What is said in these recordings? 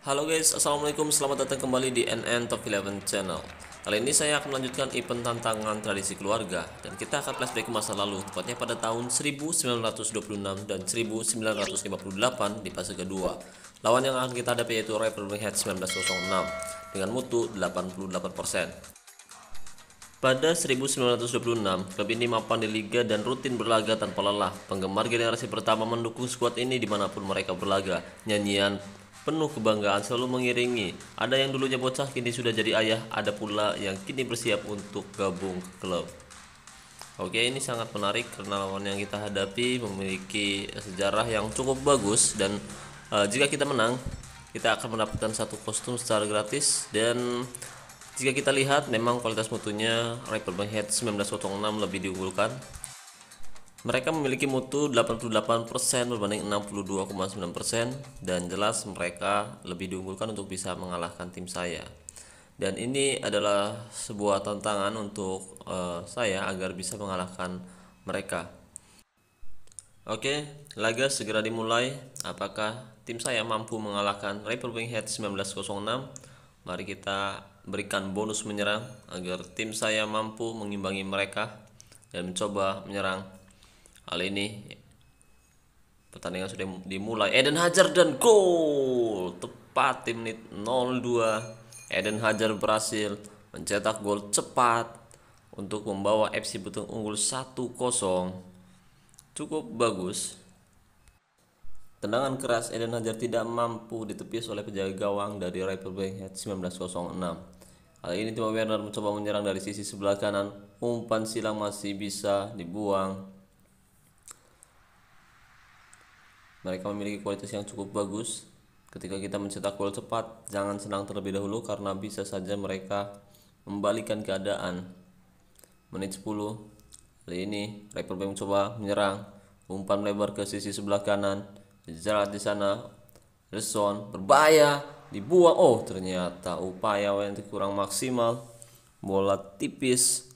Halo guys, Assalamualaikum, selamat datang kembali di NN Top 11 Channel Kali ini saya akan melanjutkan event tantangan tradisi keluarga Dan kita akan flashback ke masa lalu, tepatnya pada tahun 1926 dan 1958 di fase kedua Lawan yang akan kita hadapi yaitu Ray Birmingham 1906 dengan mutu 88% pada 1926, klub ini mapan di liga dan rutin berlaga tanpa lelah. Penggemar generasi pertama mendukung skuad ini di mana pun mereka berlaga. Nyanyian penuh kebanggaan selalu mengiringi. Ada yang dulunya bocah kini sudah jadi ayah, ada pula yang kini bersiap untuk gabung ke klub. Oke, ini sangat menarik karena lawan yang kita hadapi memiliki sejarah yang cukup bagus dan uh, jika kita menang, kita akan mendapatkan satu kostum secara gratis dan jika kita lihat memang kualitas mutunya Rapper Head 1906 lebih diunggulkan. Mereka memiliki mutu 88% berbanding 62,9% dan jelas mereka lebih diunggulkan untuk bisa mengalahkan tim saya. Dan ini adalah sebuah tantangan untuk uh, saya agar bisa mengalahkan mereka. Oke, laga segera dimulai. Apakah tim saya mampu mengalahkan Rapper Head 1906? Mari kita berikan bonus menyerang agar tim saya mampu mengimbangi mereka dan mencoba menyerang. Hal ini pertandingan sudah dimulai. Eden Hajar dan gol tepat di menit 02. Eden Hajar berhasil mencetak gol cepat untuk membawa FC Butung unggul 1-0. Cukup bagus Tendangan keras Eden Hazard tidak mampu ditepis oleh penjaga gawang dari River Head 1906. Kali ini Timo Werner mencoba menyerang dari sisi sebelah kanan. Umpan silang masih bisa dibuang. Mereka memiliki kualitas yang cukup bagus. Ketika kita mencetak gol cepat, jangan senang terlebih dahulu karena bisa saja mereka membalikan keadaan. Menit 10. Kali ini River mencoba menyerang. Umpan lebar ke sisi sebelah kanan Jarak di sana Reson berbahaya dibuang oh ternyata upaya yang kurang maksimal bola tipis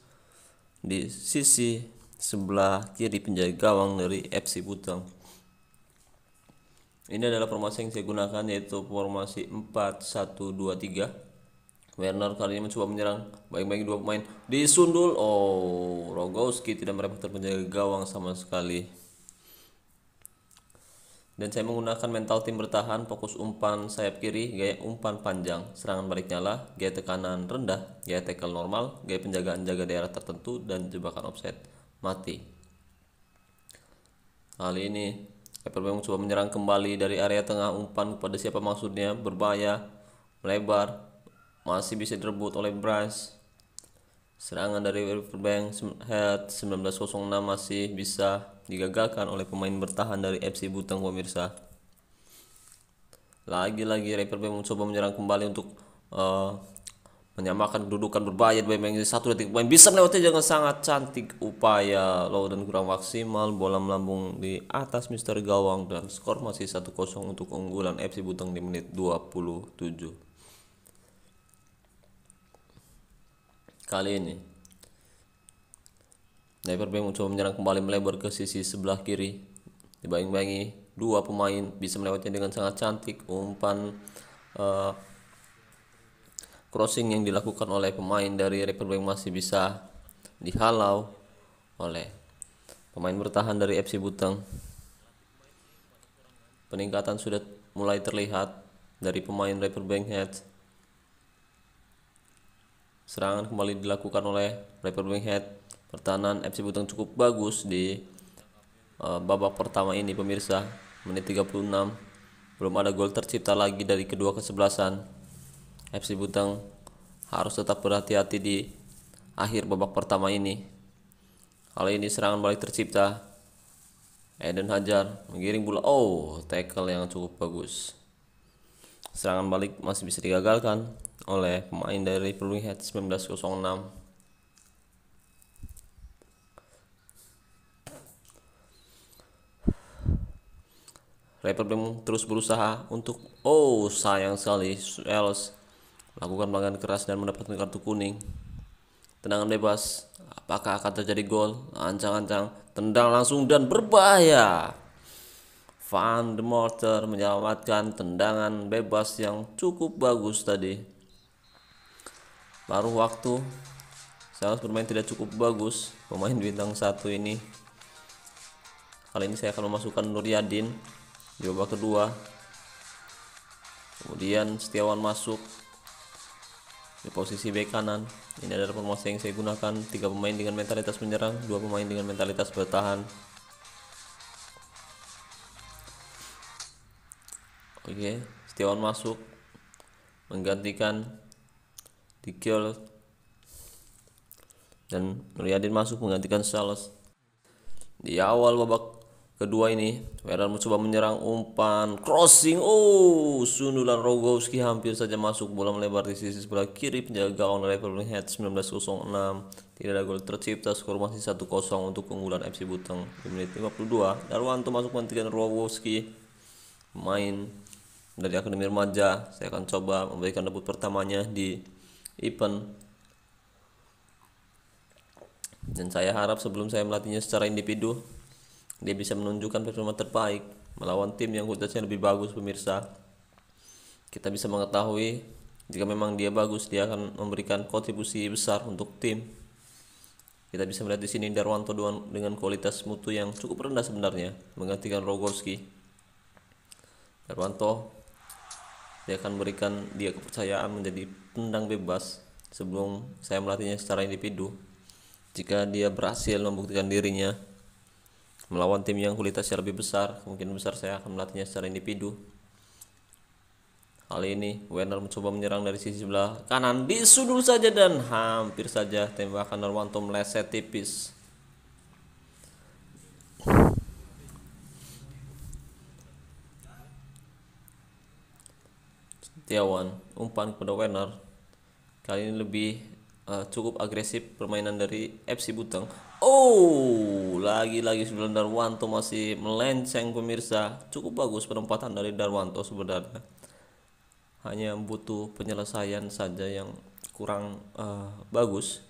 di sisi sebelah kiri penjaga gawang dari FC Butang ini adalah formasi yang saya gunakan yaitu formasi 4-1-2-3 Werner kali ini mencoba menyerang baik-baik dua pemain disundul oh Rogowski tidak merepotkan penjaga gawang sama sekali. Dan saya menggunakan mental tim bertahan fokus umpan sayap kiri gaya umpan panjang. Serangan balik nyala gaya tekanan rendah gaya tackle normal gaya penjagaan jaga daerah tertentu dan jebakan offset mati. Kali ini Everbank coba menyerang kembali dari area tengah umpan kepada siapa maksudnya berbahaya melebar masih bisa direbut oleh Bryce serangan dari Everbank Head 1906 masih bisa digagalkan oleh pemain bertahan dari FC Butang pemirsa. Lagi-lagi River mencoba menyerang kembali untuk uh, menyamakan kedudukan berbahaya Bembeng satu detik pemain bisa melewati dengan sangat cantik upaya low dan kurang maksimal bola melambung di atas Mister Gawang dan skor masih 1-0 untuk unggulan FC Butang di menit 27 kali ini Neverbank mencoba menyerang kembali melebar ke sisi sebelah kiri. Dibayang-bayangi dua pemain bisa melewatinya dengan sangat cantik. Umpan uh, crossing yang dilakukan oleh pemain dari Bank masih bisa dihalau oleh pemain bertahan dari FC Butang. Peningkatan sudah mulai terlihat dari pemain Bank Head. Serangan kembali dilakukan oleh Bank Head pertahanan FC Butang cukup bagus di uh, babak pertama ini pemirsa menit 36 belum ada gol tercipta lagi dari kedua kesebelasan FC Butang harus tetap berhati-hati di akhir babak pertama ini. Kali ini serangan balik tercipta. Eden Hajar menggiring bola. Oh tackle yang cukup bagus. Serangan balik masih bisa digagalkan oleh pemain dari Head 1906 Rapper terus berusaha untuk oh sayang sekali Els lakukan pelanggaran keras dan mendapatkan kartu kuning. Tendangan bebas, apakah akan terjadi gol? Ancang-ancang, tendang langsung dan berbahaya. Van de Morter menyelamatkan tendangan bebas yang cukup bagus tadi. Baru waktu saya bermain tidak cukup bagus pemain bintang satu ini. Kali ini saya akan memasukkan Nur Yadin di babak kedua. Kemudian Setiawan masuk di posisi bek kanan. Ini adalah formasi yang saya gunakan tiga pemain dengan mentalitas menyerang, dua pemain dengan mentalitas bertahan. Oke, Setiawan masuk menggantikan Dikiol dan Nuryadin masuk menggantikan Salas. Di awal babak kedua ini, Werner mencoba menyerang umpan crossing. Oh, sundulan Rogowski hampir saja masuk bola melebar di sisi sebelah kiri penjaga gawang level head 1906. Tidak ada gol tercipta, skor masih 1-0 untuk keunggulan FC Buteng di menit 52. Darwanto masuk menggantikan Rogowski. Main dari Akademi Remaja. Saya akan coba memberikan debut pertamanya di event. Dan saya harap sebelum saya melatihnya secara individu, dia bisa menunjukkan performa terbaik melawan tim yang kualitasnya lebih bagus pemirsa. Kita bisa mengetahui jika memang dia bagus, dia akan memberikan kontribusi besar untuk tim. Kita bisa melihat di sini Darwanto dengan kualitas mutu yang cukup rendah sebenarnya, menggantikan Rogowski. Darwanto dia akan berikan dia kepercayaan menjadi pendang bebas sebelum saya melatihnya secara individu jika dia berhasil membuktikan dirinya melawan tim yang kualitasnya lebih besar mungkin besar saya akan melatihnya secara individu. Kali ini Werner mencoba menyerang dari sisi sebelah kanan. Disudul saja dan hampir saja tembakan Norwanto meleset tipis. Setiawan umpan kepada Werner. Kali ini lebih uh, cukup agresif permainan dari FC Buteng oh lagi-lagi sembilan Darwanto masih melenceng pemirsa. Cukup bagus penempatan dari Darwanto sebenarnya. Hanya butuh penyelesaian saja yang kurang uh, bagus.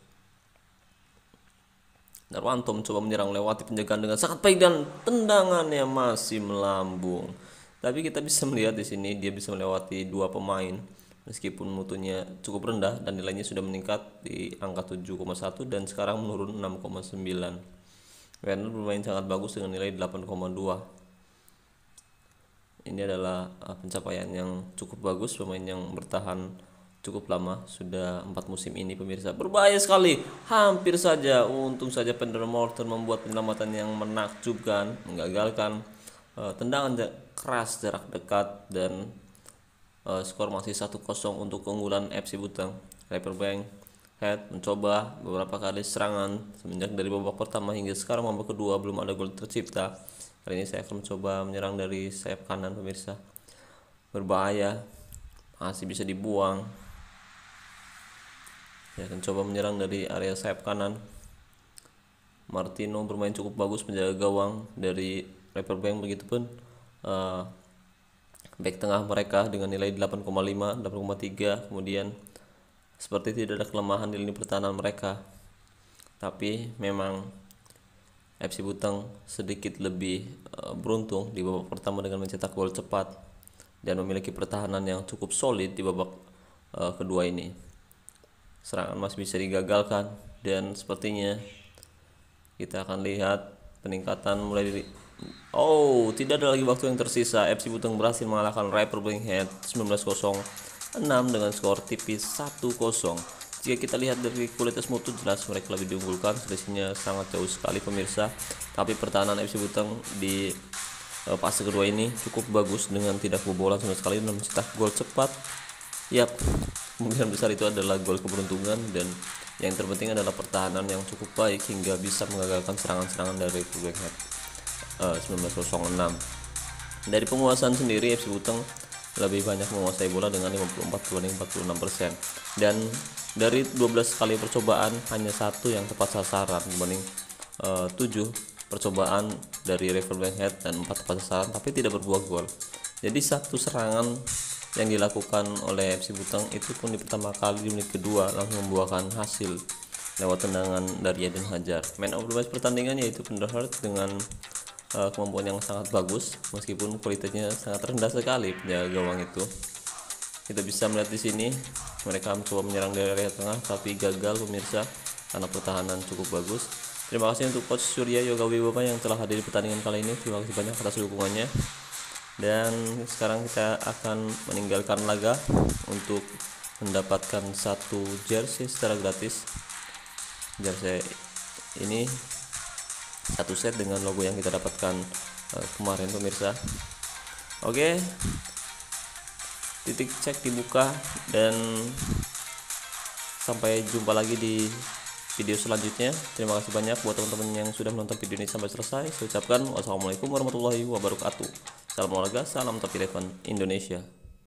Darwanto mencoba menyerang lewati penjagaan dengan sangat baik dan tendangannya masih melambung. Tapi kita bisa melihat di sini dia bisa melewati dua pemain meskipun mutunya cukup rendah dan nilainya sudah meningkat di angka 7,1 dan sekarang menurun 6,9 Werner bermain sangat bagus dengan nilai 8,2 ini adalah uh, pencapaian yang cukup bagus pemain yang bertahan cukup lama sudah empat musim ini pemirsa. Berbahaya sekali hampir saja untung saja Pender Morton membuat penyelamatan yang menakjubkan menggagalkan uh, tendangan keras jarak dekat dan uh, skor masih 1-0 untuk keunggulan FC Butang. Bank Head mencoba beberapa kali serangan semenjak dari babak pertama hingga sekarang babak kedua belum ada gol tercipta. Kali ini saya akan mencoba menyerang dari sayap kanan pemirsa. Berbahaya, masih bisa dibuang. Saya akan coba menyerang dari area sayap kanan. Martino bermain cukup bagus menjaga gawang dari Bank begitupun uh, back tengah mereka dengan nilai 8,5 8,3 kemudian seperti tidak ada kelemahan di lini pertahanan mereka. Tapi memang FC Butang sedikit lebih uh, beruntung di babak pertama dengan mencetak gol cepat dan memiliki pertahanan yang cukup solid di babak uh, kedua ini. Serangan masih bisa digagalkan dan sepertinya kita akan lihat peningkatan mulai dari Oh, tidak ada lagi waktu yang tersisa. FC Buteng berhasil mengalahkan Rapper Head 1906 dengan skor tipis 1-0. Jika kita lihat dari kualitas mutu jelas mereka lebih diunggulkan, selisihnya sangat jauh sekali pemirsa. Tapi pertahanan FC Buteng di uh, fase kedua ini cukup bagus dengan tidak kebobolan sama sekali dan mencetak gol cepat. Yap, kemungkinan besar itu adalah gol keberuntungan dan yang terpenting adalah pertahanan yang cukup baik hingga bisa mengagalkan serangan-serangan dari Head uh, 1906 dari penguasaan sendiri FC Buteng lebih banyak menguasai bola dengan 54 dibanding 46 persen. Dan dari 12 kali percobaan hanya satu yang tepat sasaran dibanding uh, 7 percobaan dari River Head dan 4 tepat sasaran tapi tidak berbuah gol. Jadi satu serangan yang dilakukan oleh FC Buteng itu pun di pertama kali di menit kedua langsung membuahkan hasil lewat tendangan dari Eden Hajar. Man of the match pertandingan yaitu Penderhart dengan uh, kemampuan yang sangat bagus meskipun kualitasnya sangat rendah sekali penjaga gawang itu. Kita bisa melihat di sini mereka mencoba menyerang dari area tengah tapi gagal pemirsa karena pertahanan cukup bagus. Terima kasih untuk coach Surya Yoga Wibowo yang telah hadir di pertandingan kali ini. Terima kasih banyak atas dukungannya. Dan sekarang kita akan meninggalkan laga untuk mendapatkan satu jersey secara gratis. Jersey ini satu set dengan logo yang kita dapatkan uh, kemarin pemirsa. Oke. Titik cek dibuka dan sampai jumpa lagi di video selanjutnya. Terima kasih banyak buat teman-teman yang sudah menonton video ini sampai selesai. Saya ucapkan wassalamualaikum warahmatullahi wabarakatuh. Salam olahraga salam top 11 Indonesia